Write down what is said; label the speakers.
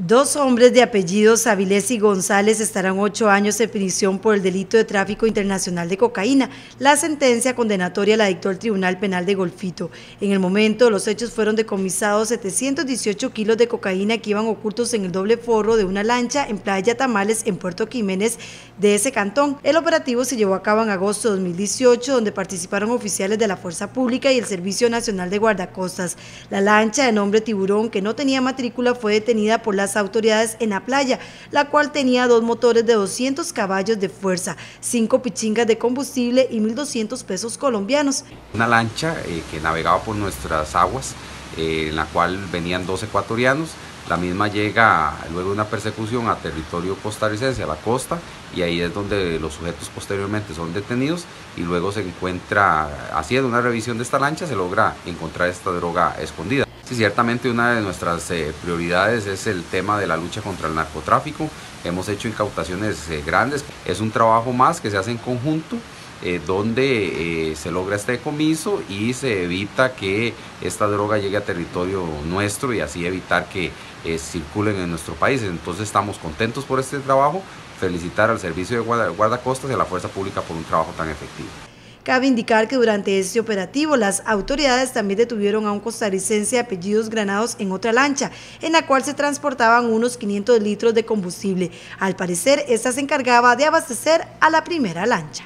Speaker 1: Dos hombres de apellidos Avilés y González estarán ocho años en prisión por el delito de tráfico internacional de cocaína. La sentencia condenatoria la dictó el Tribunal Penal de Golfito. En el momento, los hechos fueron decomisados 718 kilos de cocaína que iban ocultos en el doble forro de una lancha en Playa Tamales, en Puerto Jiménez, de ese cantón. El operativo se llevó a cabo en agosto de 2018, donde participaron oficiales de la Fuerza Pública y el Servicio Nacional de Guardacostas. La lancha de nombre Tiburón, que no tenía matrícula, fue detenida por autoridades en la playa, la cual tenía dos motores de 200 caballos de fuerza, cinco pichingas de combustible y 1.200 pesos colombianos.
Speaker 2: Una lancha eh, que navegaba por nuestras aguas, eh, en la cual venían dos ecuatorianos, la misma llega luego de una persecución a territorio costarricense, a la costa, y ahí es donde los sujetos posteriormente son detenidos y luego se encuentra, haciendo una revisión de esta lancha, se logra encontrar esta droga escondida. Sí, ciertamente una de nuestras eh, prioridades es el tema de la lucha contra el narcotráfico. Hemos hecho incautaciones eh, grandes. Es un trabajo más que se hace en conjunto. Eh, donde se logra este decomiso y se evita que esta droga llegue a territorio nuestro y así evitar que circulen en nuestro país. Entonces estamos contentos por este trabajo, felicitar al Servicio de Guardacostas y a la Fuerza Pública por un trabajo tan efectivo.
Speaker 1: Cabe indicar que durante este operativo las autoridades también detuvieron a un costarricense de apellidos granados en otra lancha, en la cual se transportaban unos 500 litros de combustible. Al parecer, esta se encargaba de abastecer a la primera lancha.